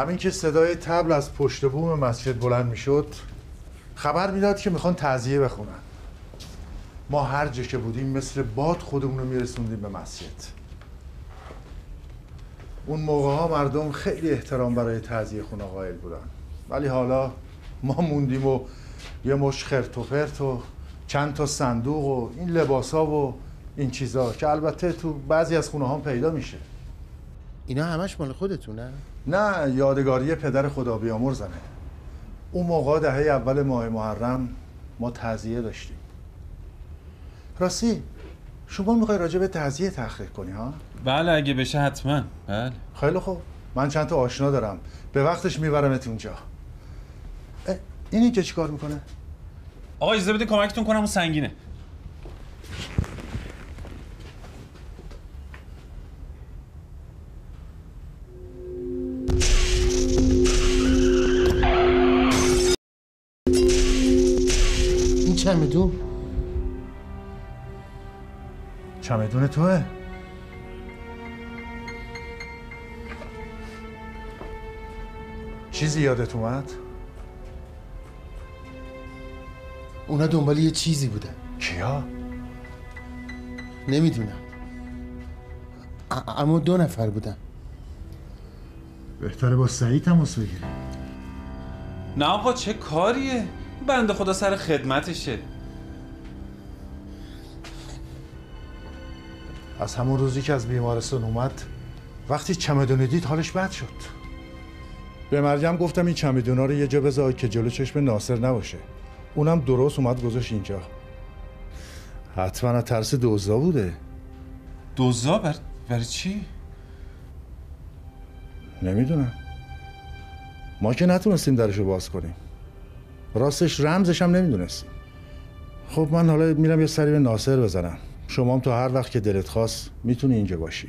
همین که صدای تبل از پشت بوم مسجد بلند می‌شد خبر می‌داد که می‌خوان تعذیه بخونن. ما هر که بودیم مثل باد خودمون رو میرسوندیم به مسجد. اون موقع ها مردم خیلی احترام برای تعذیه خونه قائل بودن. ولی حالا ما موندیم و یه مش خرت و پرت و چند تا صندوق و این لباس ها و این چیزا که البته تو بعضی از خونه ها پیدا میشه. اینا همش مال خودتونه؟ نه یادگاری پدر خدا بیامرزنه زنه. اون موقع دهه اول ماه محرم ما تعذیه داشتیم. راستی شما می‌خوای راجع به تعذیه تحقیق کنی ها؟ بله اگه بشه حتما. بله. خیلی خوب. من چند تا آشنا دارم. به وقتش میبرمت اونجا. این اینجا چی کار می‌کنه؟ آقا اجازه بده کمکتون کنم اون سنگینه. چمدون؟ چمدون توه. چیزی یادت اومد؟ اونا دنبال یه چیزی بودن. کیا؟ نمی‌دونم. اما دو نفر بودن. بهتره با سعید تماس بگیری نه آقا چه کاریه؟ بنده خدا سر خدمتشه. از همون روزی که از بیمارستان اومد وقتی چمدون دید حالش بد شد. به مریم گفتم این چمدونا رو یه جا بذار که جلو چشم ناصر نباشه. اونم درست اومد گذاشت اینجا. حتما از ترس دوزا بوده. دوزا بر... برای چی؟ نمی‌دونم. ما که نتونستیم درشو باز کنیم. راستش رمزش هم نمی‌دونستیم خب من حالا میرم یه سری به ناصر بزنم. شما هم تا هر وقت که دلت خواست می‌تونی اینجا باشی.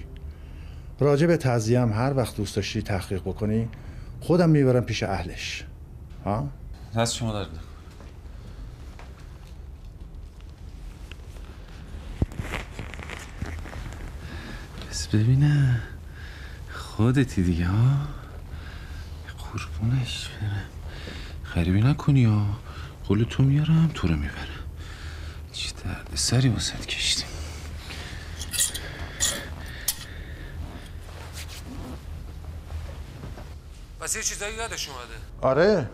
راجع به هم هر وقت دوست داشتی تحقیق بکنی خودم می‌برم پیش اهلش. ها؟ دست شما درد بس ببینم خودتی دیگه ها؟ قربونش برم. خریبی نکنی ها قول تو میارم تو رو می‌برم چی درد سری واسد کشتیم پس یه چیزایی یادش اومده آره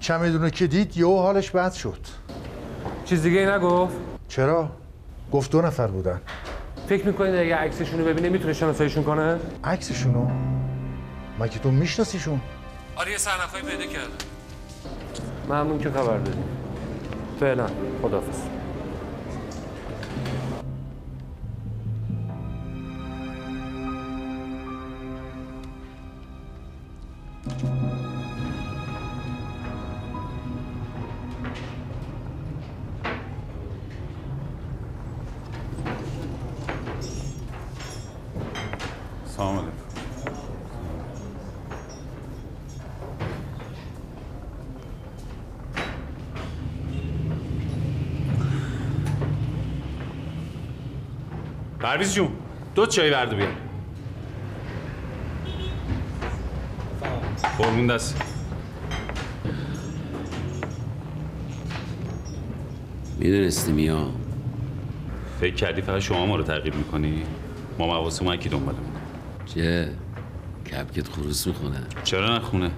چمدونه که دید یه حالش بد شد چیز دیگه ای نگفت؟ چرا؟ گفت دو نفر بودن فکر می‌کنید اگه عکسشونو ببینه می‌تونه شناساییشون کنه؟ عکسشونو؟ مگه تو میشناسیشون؟ آره یه سرنخهایی پیدا کرده ممنون که خبر دادیم فعلا خدافز پرویز جون دو چای برده بیا قربون دست. می‌دونستی میا فکر کردی فقط شما ما رو تغییر می‌کنی؟ ما مواسم اکی دنبالمون چه؟ کپکت خروس می‌خونه. چرا نخونه؟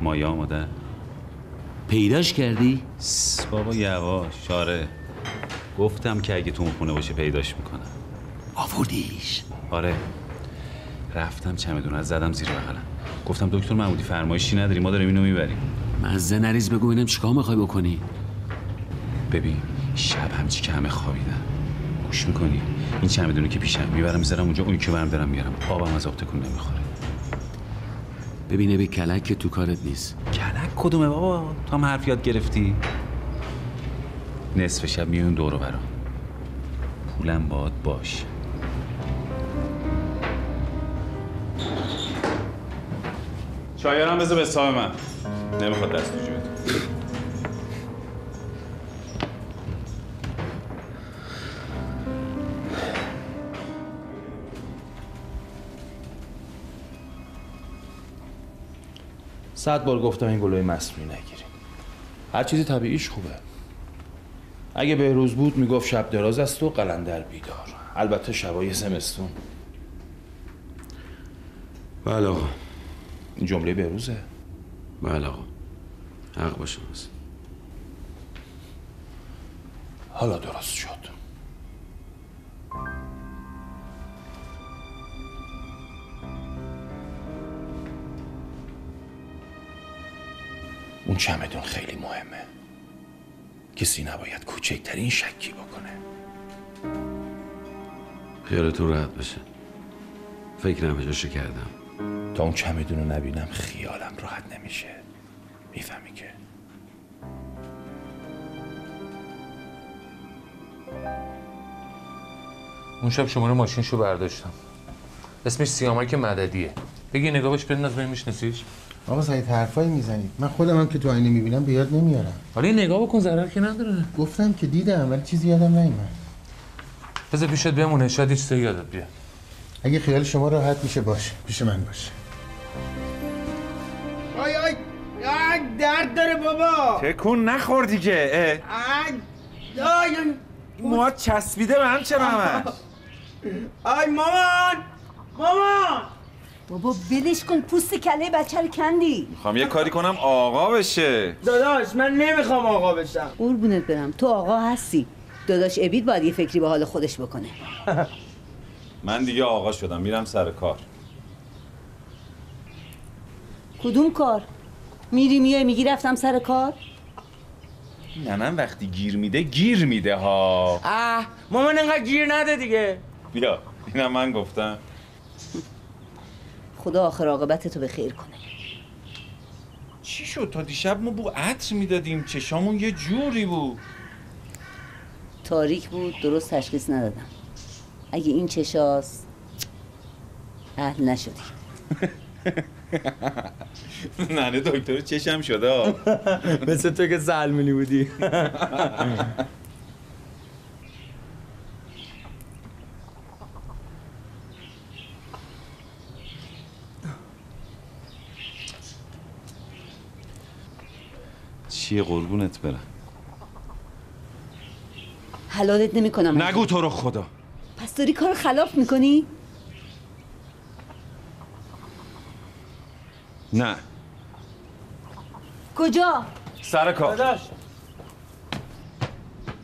مایا آماده پیداش کردی؟ بابا یواش شاره گفتم که اگه تو اون خونه باشه پیداش می‌کنم. آوردیش. آره. رفتم چمدون از زدم زیر بغلم. گفتم دکتر محمودی فرمایشی نداری ما داریم اینو می‌بریم. مزه نریز بگو اینم چیکار می‌خوای بکنی. ببین شب همچی که همه خوابیدن. گوش می‌کنی؟ این چمدونی که پیشم می‌برم می‌ذارم اونجا اون که برم دارم میارم آبم از آب تکون نمی‌خوره. ببینه به کلک که تو کارت نیست. کلک کدومه بابا؟ تو هم حرف یاد گرفتی؟ نصف شب میون دورو برام پولم باد باش. چایرم بذار به حساب من. نمی‌خواد دست تو صد بار گفتم این گلوی مصنوعی نگیریم هر چیزی طبیعیش خوبه. اگه بهروز بود می‌گفت شب دراز است و قلندر بیدار. البته شبای زمستون. بله آقا. این جمله بهروزه. بله آقا. حق باشه بس حالا درست شد. اون چمدون خیلی مهمه. کسی نباید کوچکترین شکی بکنه. خیالتون راحت بشه فکرم به جاشو کردم. تا اون چمدون رو نبینم خیالم راحت نمیشه. می‌فهمی که؟ اون شب شماره ماشینشو برداشتم. اسمش سیامک مددیه. بگی نگاهش بنداز ببین میشناسیش؟ آقا سعید حرفایی می‌زنید. من خودم هم که تو آینه می‌بینم به یاد نمیارم. حالا یه نگاه بکن ضرر که نداره. گفتم که دیدم ولی چیزی یادم نیومد. بذار پیشت بمونه شاید یه چیزی یادت بیاد. اگه خیال شما راحت میشه باشه پیش من باشه آی آی آی درد داره بابا. تکون نخور دیگه اه. آی آی موهات چسبیده به هم چرا همش. آی مامان مامان. بابا ولش کن پوست کله بچه رو کندی. می‌خوام یه کاری کنم آقا بشه. داداش من نمی‌خوام آقا بشم. قربونت برم. تو آقا هستی. داداش ابید باید یه فکری به حال خودش بکنه. من دیگه آقا شدم میرم سر کار. کدوم کار؟ میری میای میگی رفتم سر کار؟ ننم وقتی گیر میده گیر میده ها. اه مامان انقدر گیر نده دیگه. بیا اینم من گفتم. خدا آخر عاقبت تو به خیر کنه. چی شد؟ تا دیشب ما بو عطر می‌دادیم. چشامون یه جوری بود. تاریک بود درست تشخیص ندادم. اگه این چشاست اهل نشدی. ننه دکتر چشم شده ها. مثل تو که سلمونی بودی. چیه قربونت برم؟ حلالت نمی‌کنم. نگو تو رو خدا. پس داری کار خلاف می‌کنی؟ نه. کجا؟ سر کار. داداش.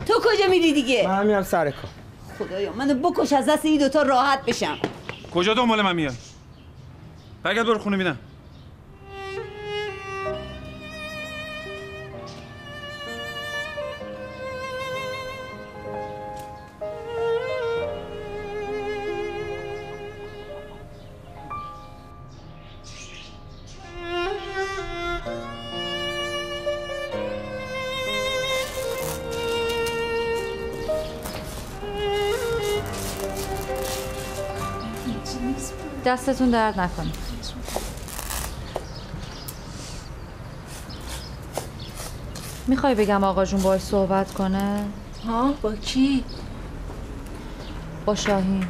تو کجا میری دیگه؟ من میرم سر کار. خدایا منو بکش از دست این دوتا راحت بشم. کجا دنبال من میای؟ برگرد برو خونه بینم دستتون درد نکنه. می‌خوای بگم آقا جون باش صحبت کنه؟ ها؟ با کی؟ با شاهین.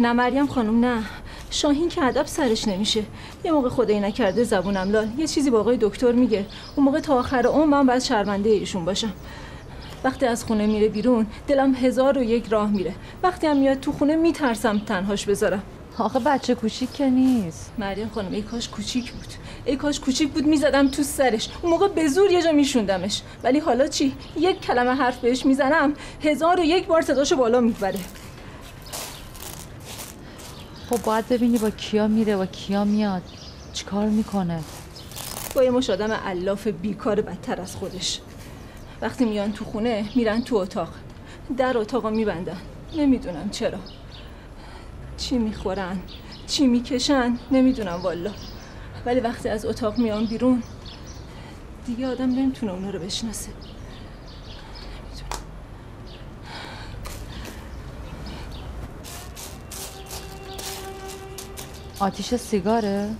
نه مریم خانم نه. شاهین که ادب سرش نمیشه. یه موقع خدایی نکرده زبونم لال. یه چیزی با آقای دکتر میگه. اون موقع تا آخر عمر من باید شرمنده ایشون باشم. وقتی از خونه میره بیرون دلم هزار و یک راه میره. وقتی هم میاد تو خونه میترسم تنهاش بذارم. آخه بچه کوچیک که نیست. مریم خانم ای کاش کوچیک بود. ای کاش کوچیک بود می‌زدم تو سرش. اون موقع به زور یه جا میشوندمش. ولی حالا چی؟ یک کلمه حرف بهش می‌زنم هزار و یک بار صداشو بالا می‌بره. خب باید ببینی با کیا میره با کیا میاد. چیکار می‌کنه؟ با یه مش آدم علاف بیکار بدتر از خودش. وقتی میان تو خونه میرن تو اتاق. در اتاقا میبندن. نمی‌دونم چرا. چی می‌خورن؟ چی می‌کشن؟ نمی‌دونم والا. ولی وقتی از اتاق میان بیرون دیگه آدم نمی‌تونه اونا رو بشناسه. آتیش سیگاره؟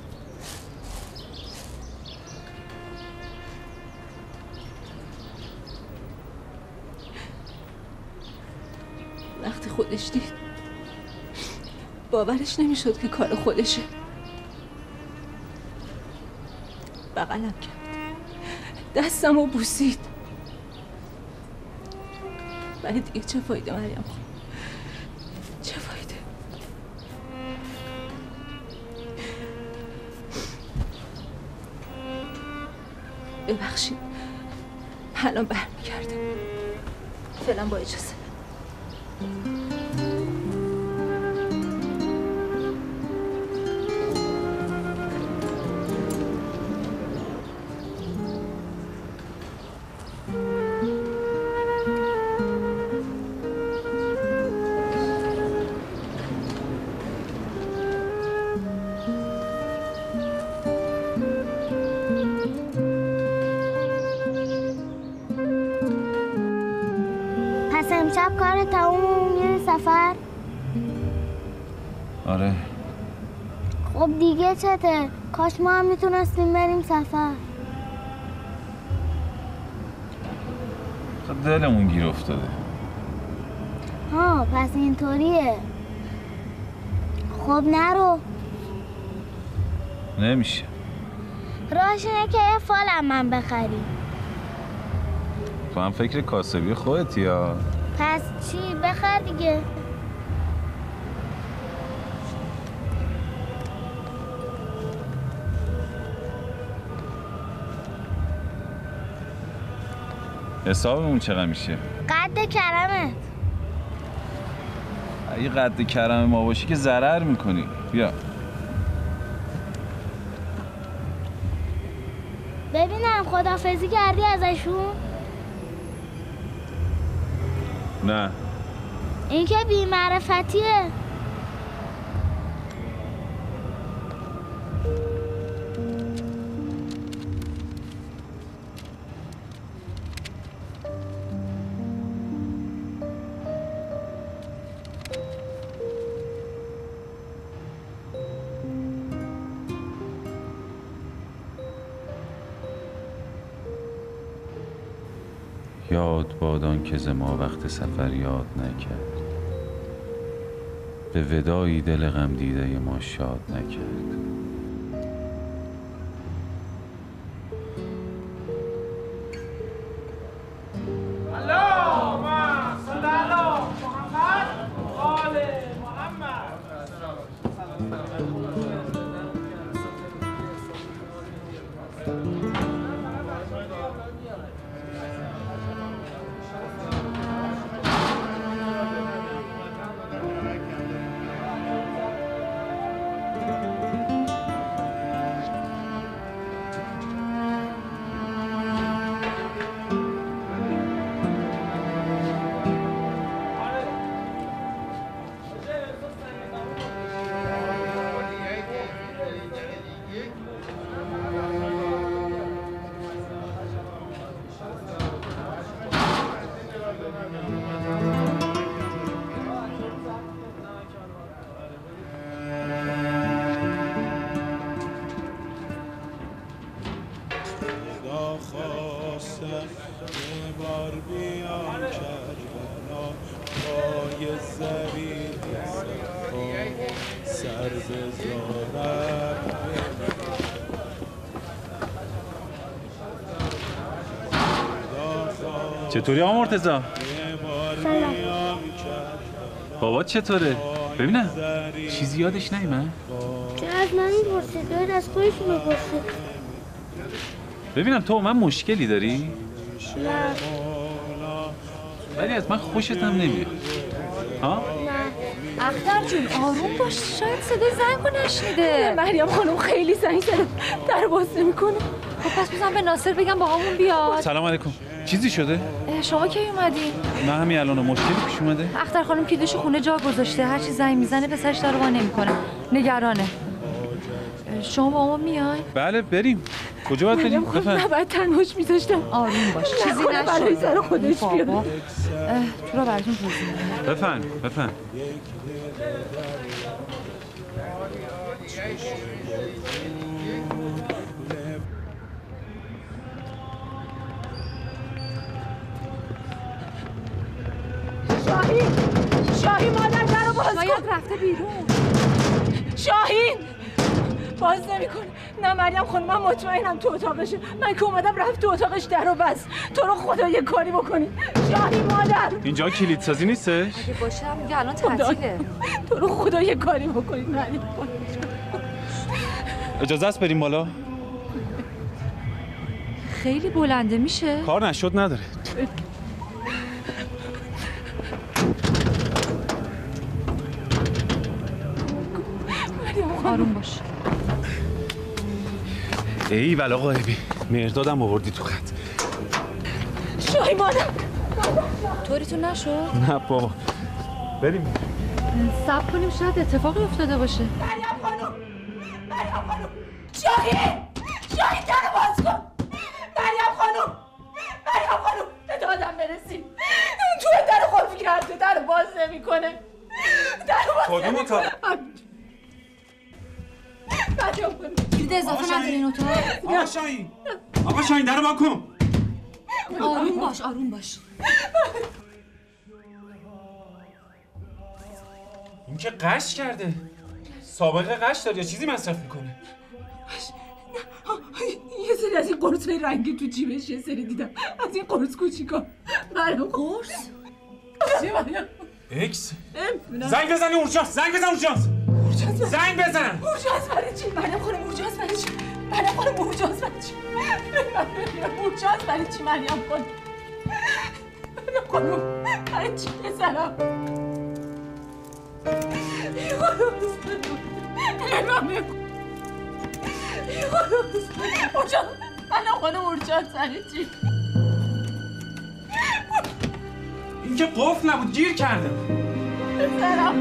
باورش نمی‌شد که کار خودشه. بغلم کرد. دستم رو بوسید. ولی دیگه چه فایده مریم خانم چه فایده؟ ببخشید. الان برمیگردم. فعلا با اجازه. چته کاش ما هم می‌تونستیم بریم سفر. خب دلمون گیر افتاده. ها پس اینطوریه. خب نرو. نمیشه. راهش اینه که یه فالم من بخری. تو هم فکر کاسبی خودتی یا؟ پس چی؟ بخر دیگه. حسابمون چقدر میشه؟ قد کرمت اگه قد کرم ما باشی که ضرر می‌کنی. بیا. ببینم خدافزی کردی ازشون؟ نه. این که بیمعرفتیه. که ز ما وقت سفر یاد نکرد. به ودایی دل غم دیده ما شاد نکرد. چطوری آقا مرتضی؟ سلام. بابا چطوره؟ ببینم چیزی یادش نیمه چرا از من می‌پرسید باید از خودش می‌پرسید ببینم تو من مشکلی داری؟ نه. ولی از من خوشت هم نمیاد. ها؟ نه. اختر جون آروم باش شاید صدای زنگ رو نشنیده. مریم خانم خیلی زنگ زده. در باز نمی‌کنه خب پس بزن به ناصر بگم با همون بیاد. سلام علیکم. چیزی شده؟ شما کی اومدین نه همین الان مشکلی پیش اومده. اختر خانم کلیدش خونه جا گذاشته. هر چی زنگ می‌زنه پسرش در وا نمی‌کنه. نگرانه. شما با ما میای؟ بله بریم. کجا باید بریم؟ خانم بفرم. نباید تنهاش میذاشتم. آروم باش. چیزی نکنه برای سر خودش. بیاد. تو را براتون توضیح بفهم بفهم شاهین! شاهین مادر در رو باز کن! رفته بیرون. شاهین! باز نمی‌کنه نه مریم خانم من مطمئنم تو اتاقشه. من که اومدم رفت تو اتاقش در و بس. تو رو خدا یه کاری بکنی. شاهی مادر! اینجا کلید سازی نیستش؟ اگه باشه هم دیگه الان خدا. تعطیله. تو رو خدا یه کاری بکنی مریم اجازه است بریم بالا؟ خیلی بلنده میشه. کار نشد نداره. آروم باش. ای ولا قایبی مردادم آوردی تو خط. شاهی مادر طوریتون نشد؟ نه بابا. بریم. سب کنیم شاید اتفاقی افتاده باشه. مریم خانم. مریم خانم. شاهی رو کن. آروم باش آروم باش. این که غش کرده. سابقه غش داره یا چیزی مصرف می‌کنه؟ یه سری از این قرص رنگی تو جیبش یه سری دیدم. از این قرص کوچیکا مریم قرص؟ اکس. زنگ بزنی اورژانس. زنگ بزن اورژانس. زنگ بزن. اورژانس برای چی؟ مریم خانم اورژانس برای چی؟ مریم خانم اورژانس برای چی؟ اورژانس برای چی مریم خانم مریم خانم برای چی پسرم؟ ای خدا بسم اورژانس مریم خانم اورژانس برای چی؟ این که قفل نبود گیر کرده پسرم.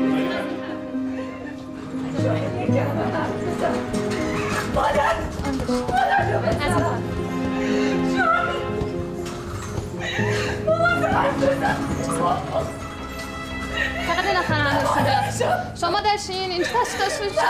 مادر مادر رو بزنم شاهی فقط بالاخره هم شده شما داشتین این تست داشت شما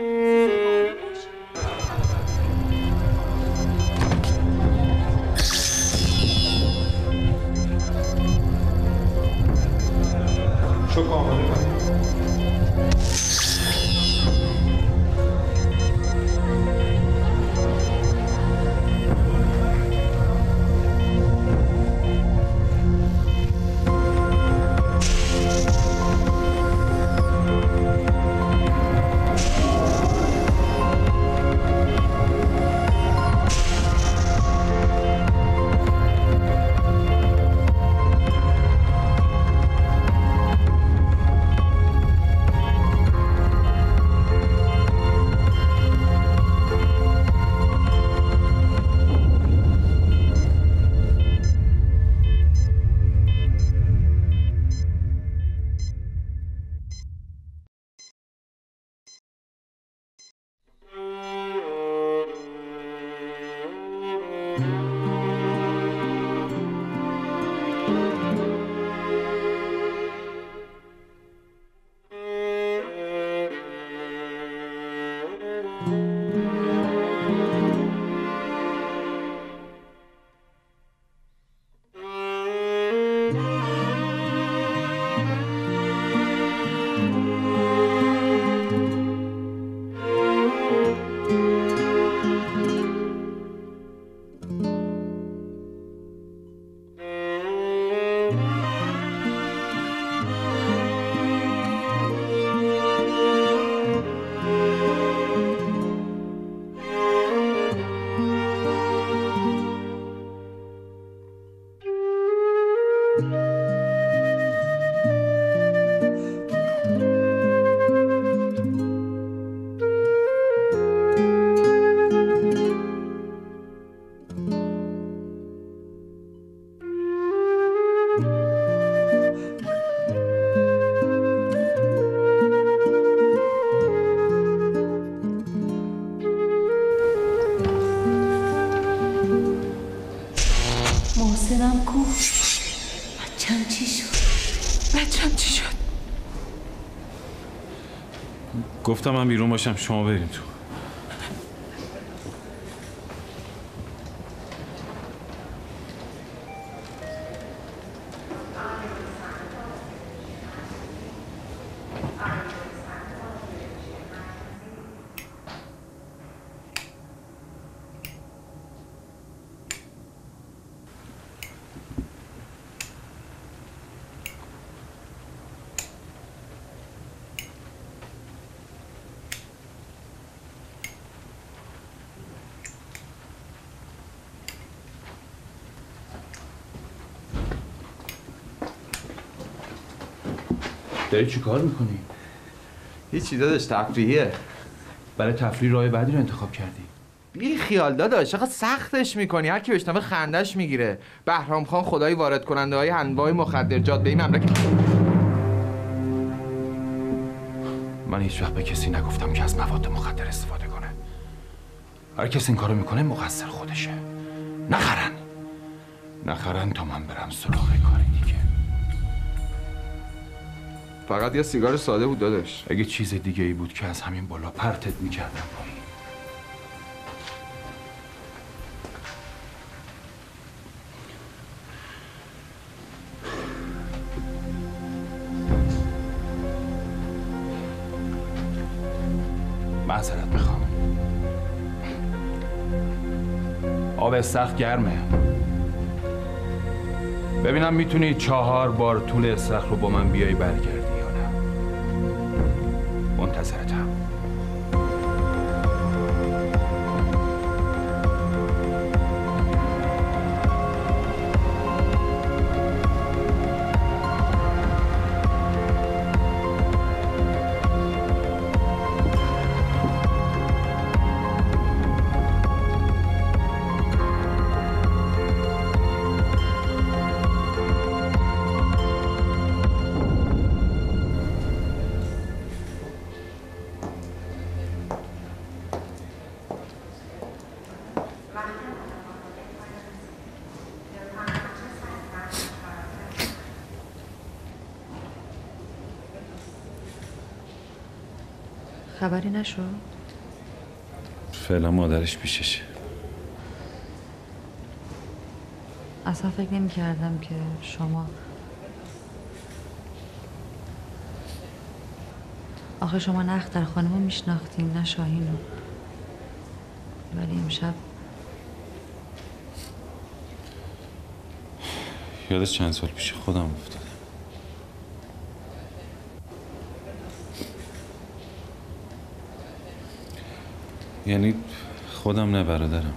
اختر جان گفتم من بیرون باشم شما برین تو. داری چی کار می‌کنی؟ هیچی داداش تفریحیه. برای تفریح راه بعدی رو انتخاب کردی. بی خیال داداش چقدر سختش می‌کنی. هر کی بشنوه خندش می‌گیره. بهرام خان خدای وارد کننده های انواع مخدرجات به این مملکت. من هیچ وقت به کسی نگفتم که از مواد مخدر استفاده کنه. هر کسی این کارو می‌کنه مقصر خودشه. نخرن. نخرن تا من برم سراغ کاری. فقط یه سیگار ساده بود داداش. اگه چیز دیگه ای بود که از همین بالا پرتت می‌کردم. پایین معذرت می‌خوام. آب سخت گرمه. ببینم می‌تونی چهار بار طول استخر رو با من بیای برگردی یا نه at a time. خبری نشد؟ فعلا مادرش پیششه. اصلا فکر نمی کردم که شما آخه شما نه اختر خانم رو میشناختین نه شاهین رو ولی امشب یادش چند سال پیش خودم افتادم یعنی خودم نه برادرم.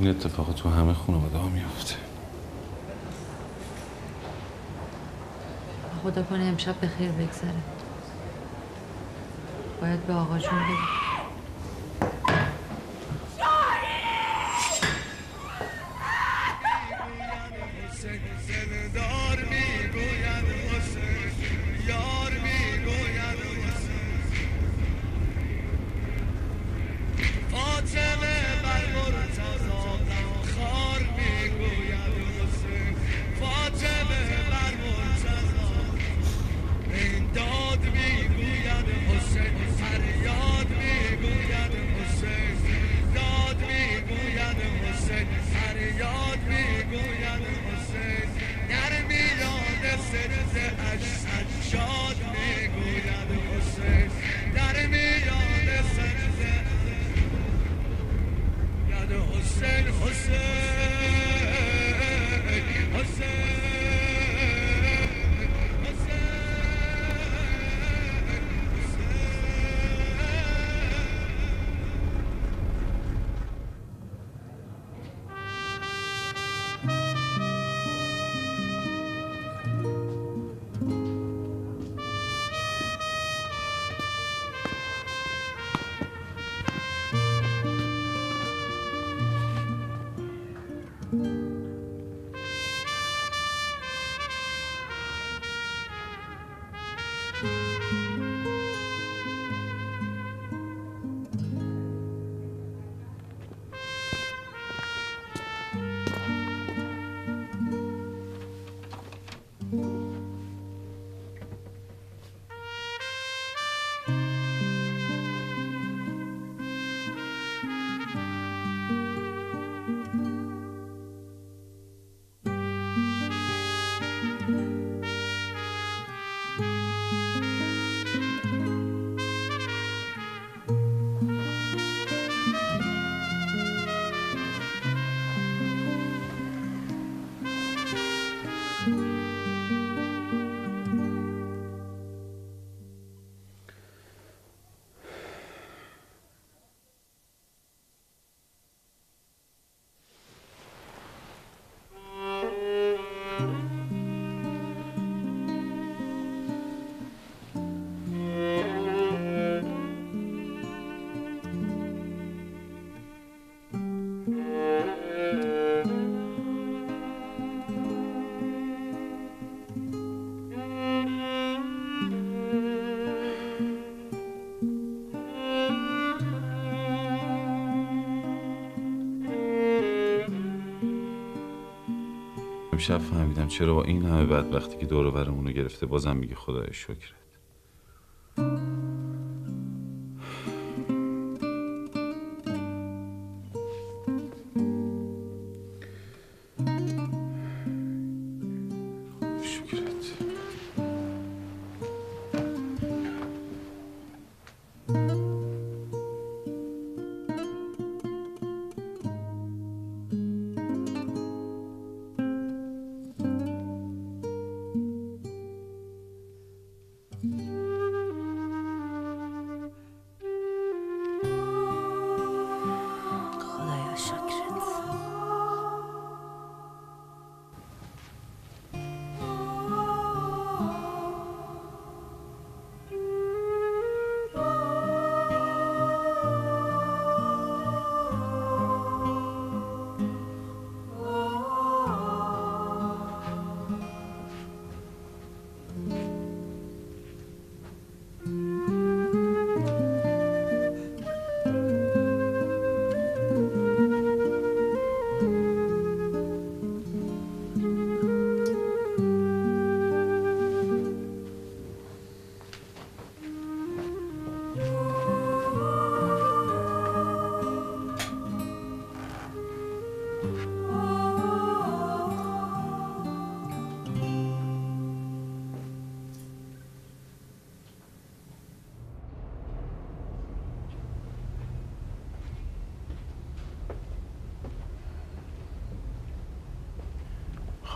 این اتفاق تو همه خانواده ها میفته خدا کنه امشب به خیر بگذره. باید به آقا جون بگم امشب فهمیدم چرا با این همه بدبختی که دور و برمون رو گرفته بازم میگه خدای شکرت.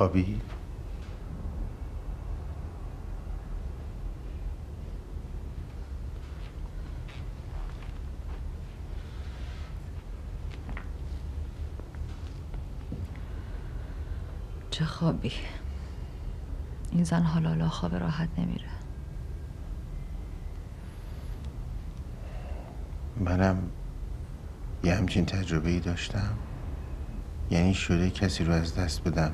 خوابی؟ چه خوابی؟ این زن حالا خواب راحت نمیره. منم یه همچین تجربه ای داشتم. یعنی شده کسی رو از دست بدم.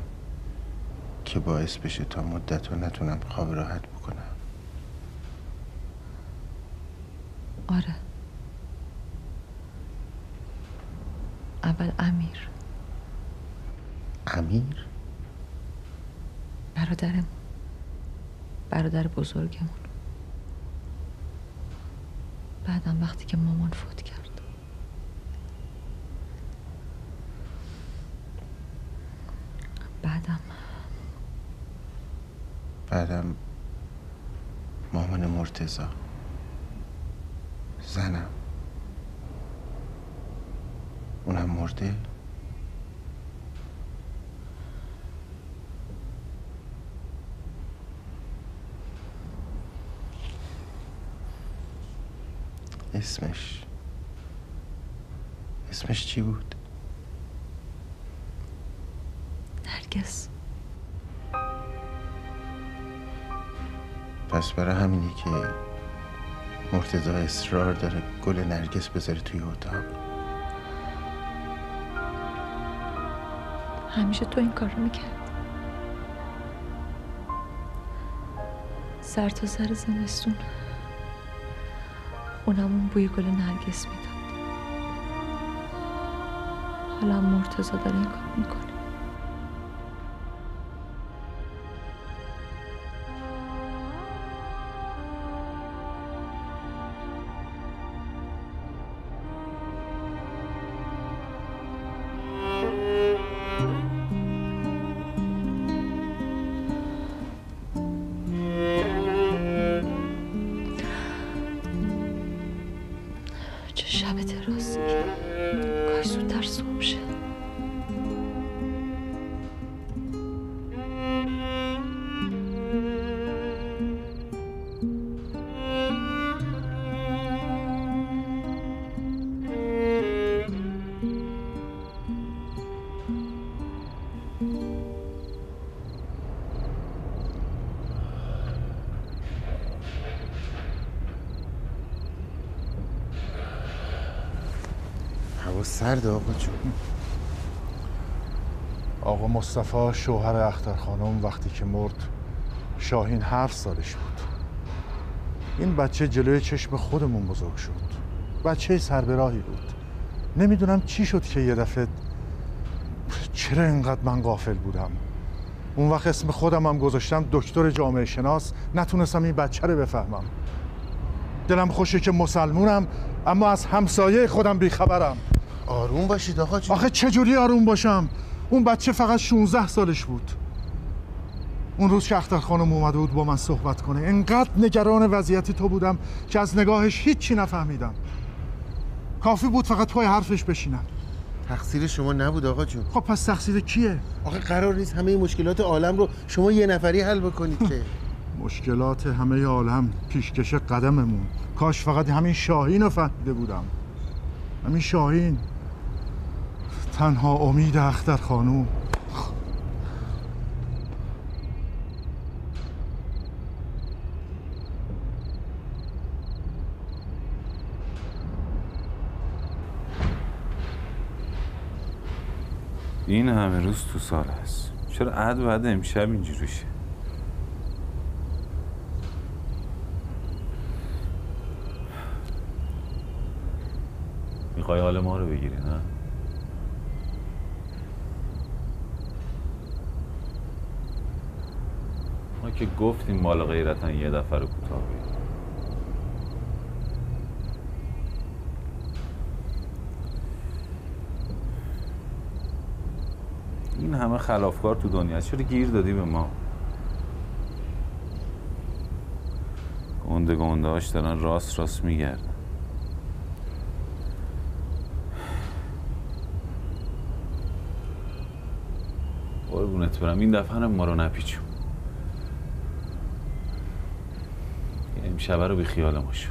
که باعث بشه تا مدت رو نتونم خواب راحت بکنم. آره. اول امیر. امیر؟ برادرمون برادر بزرگمون. بعدم وقتی که مامان فوت کرد. بعدم. بعدم مامان مرتزا زنم. اونم مرده؟ اسمش. اسمش چی بود؟ نرگس پس برای همینی که مرتضی اصرار داره گل نرگس بذاره توی اتاق. همیشه تو این کار رو می‌کرد سر تا سر زمستون خونمون بوی گل نرگس می‌داد. حالا هم مرتضی داره این کار می‌کنه. سرد آقا جون. آقا مصطفی شوهر اختر خانم وقتی که مرد شاهین هفت سالش بود. این بچه جلوی چشم خودمون بزرگ شد. بچه سربراهی بود. نمی‌دونم چی شد که یه دفعه چرا اینقدر من غافل بودم. اون وقت اسم خودم هم گذاشتم دکتر جامعه شناس. نتونستم این بچه رو بفهمم. دلم خوشه که مسلمونم اما از همسایه خودم بیخبرم. آروم باشید آقا جون. آخه چجوری آروم باشم؟ اون بچه فقط 16 سالش بود. اون روز که اختر خانم اومده بود با من صحبت کنه. انقدر نگران وضعیت تو بودم که از نگاهش هیچی نفهمیدم. کافی بود فقط پای حرفش بشینم تقصیر شما نبود آقا جون. خب پس تقصیر کیه؟ آخه قرار نیست همه مشکلات عالم رو شما یه نفری حل بکنید که. مشکلات همه عالم پیشکش قدممون. کاش فقط همین شاهین رو فهمیده بودم. همین شاهین. تنها امید اختر خانوم. این همه روز تو سال هست. چرا عد بعد امشب اینجوری می‌خوای حال ما رو بگیری نه؟ که گفتیم مال غیرتن یه دفعه رو کوتاه. این همه خلافکار تو دنیا. چرا گیر دادی به ما گنده گنده هاش دارن راست راست میگردن قربونت برم این دفعه هم ما رو نپیچون امشبه رو بی خیال ما شو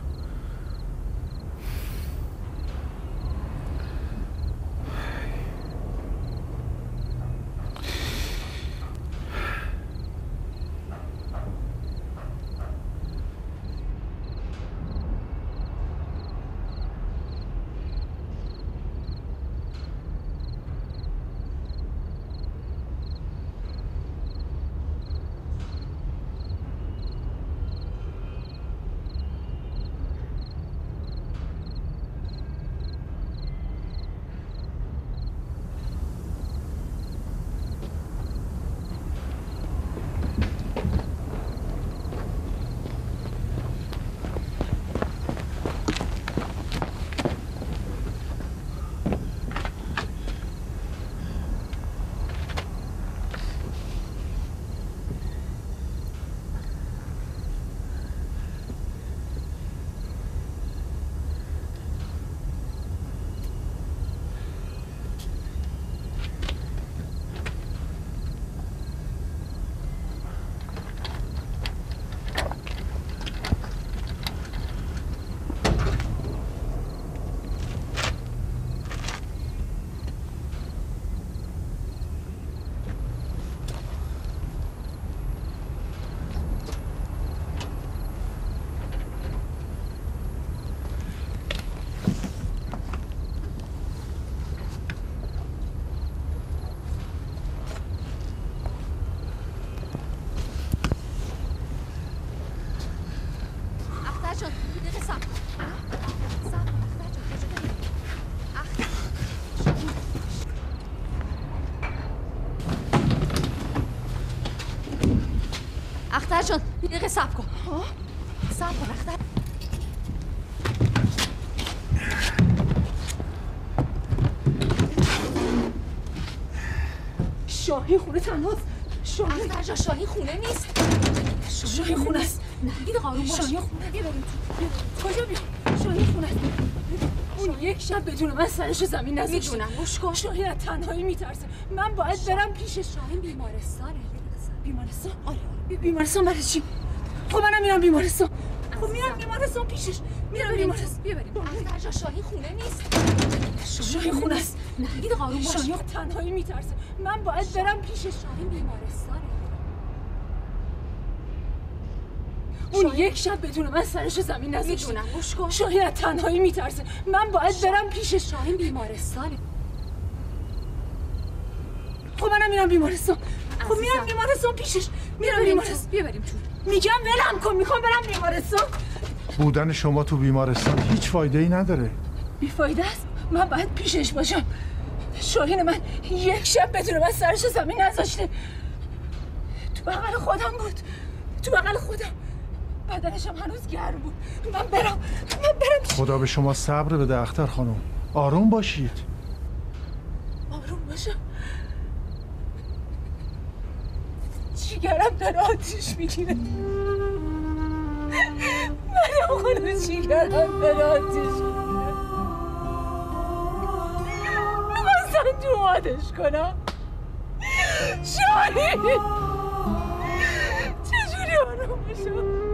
اختر جان یه دقیقه صبر کن. صبر کن، اختر جان. کجا داری؟ اختر. اختر جان یه دقیقه صبر کن. صبر کن اختر. شاهی خونه تنهاست. شاهی. اختر جان شاهی خونه نیست. شاهی خونه است. دقیقه آروم باش شاهی خونه. بیا بریم تو. کجا بیا شاهی خونه است. اون یک شب بدون من سرش زمین نذاشت می‌دونم گوش کن. شاهی از تنهایی میترسه. من باید برم پیشش شاهین بیمارستانه. بیمارستان؟ آره بی- بیمارستان برای چی؟ خب منم میرم بیمارستان. خب میرم بیمارستان پیشش. میرم بیمارستان. بیا بریم. اختر جان شاهی خونه نیست. شاهی خونه است. دقیقه آروم باش. شاهی تنهایی میترسه. من باید برم پیشش. شاهین بیمارستانه. اون یک شب بدون من سرش زمین نذاشت می‌دونم گوش کن. شاهی از تنهایی میترسه. من باید برم پیشش. شاهین بیمارستانه. خب منم میرم بیمارستان. خب میرم. بیمارستان پیشش. میرم بیمارستان تو. بیا بریم تو. میگم ولم کن می‌خوام برم بیمارستان. بودن شما تو بیمارستان هیچ فایده ای نداره بیفایده است؟ من باید پیشش باشم. شاهین من یک شب بدون من سرش زمین نذاشته. تو بغل خودم بود. تو بغل خودم. بدنشم هنوز گرم بود. من برم. من برم. خدا به شما صبر بده اختر خانم. آروم باشید. آروم باشم. جیگرم داره آتیش می‌گیره. منم خانم جیگرم داره آتیش می‌گیره. می‌خواستم تو آدش کنم. شاهین چجوری آروم بشم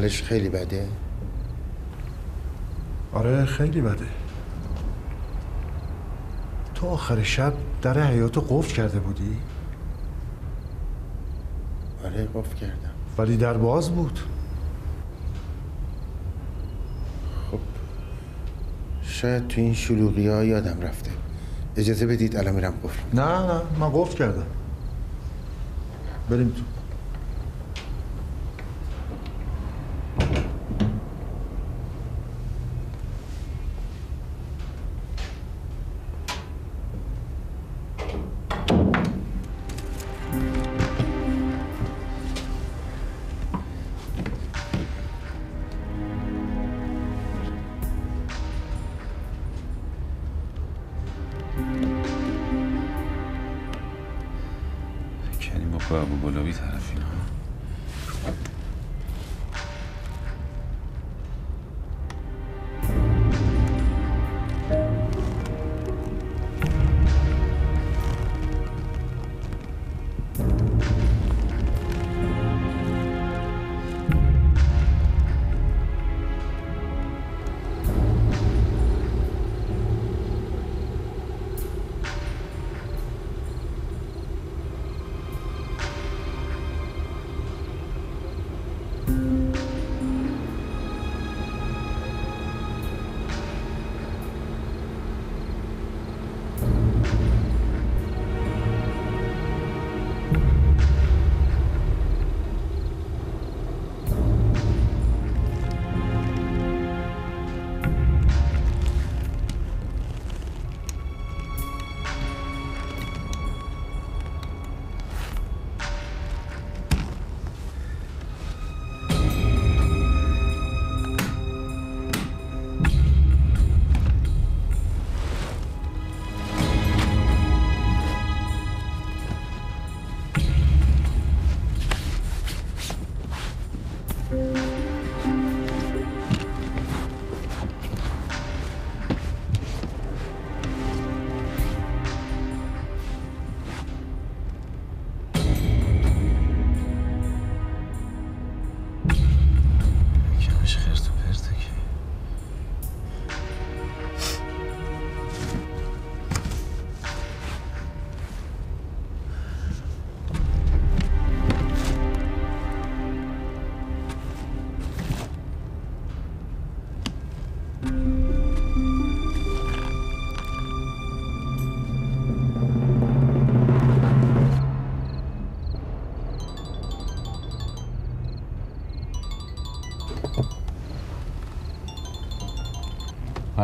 حالش خیلی بده. آره خیلی بده. تو آخر شب در حیاتو قفل کرده بودی؟ آره قفل کردم. ولی در باز بود. شاید تو این شلوغی ها یادم رفته. اجازه بدید الان میرم قفل نه نه من قفل کردم. بریم تو.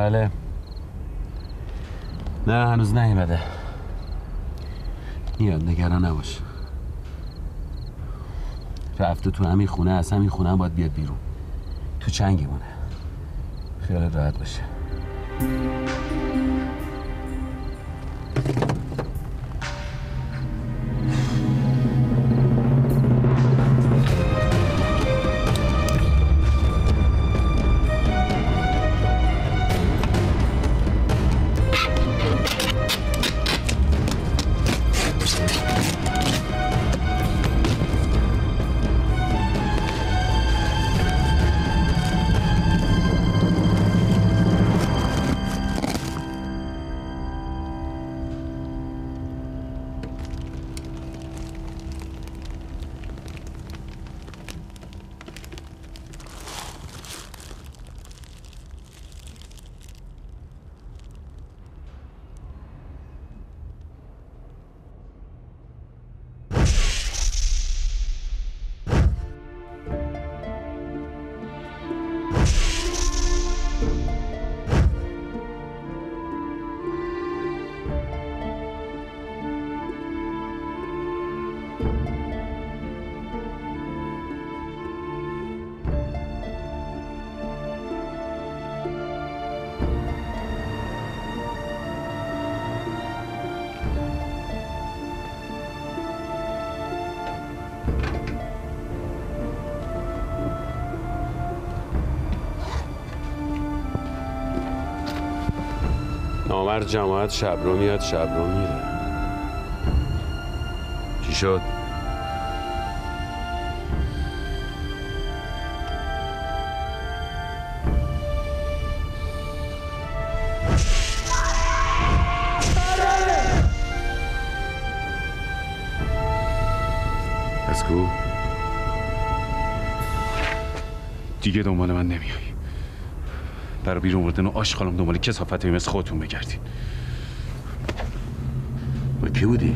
بله. نه هنوز نیومده. میاد نگران نباش. رفته تو همین خونه از همین خونه باید بیاد بیرون. تو چنگیمونه خیالت راحت باشه. نامرد جماعت شب رو میاد شب رو میره. چی شد؟ از دیگه دنبال من نمیای برای بیرون بردن و آشغالم دنبال کسافت مثل خودتون بگردین با کی بودی؟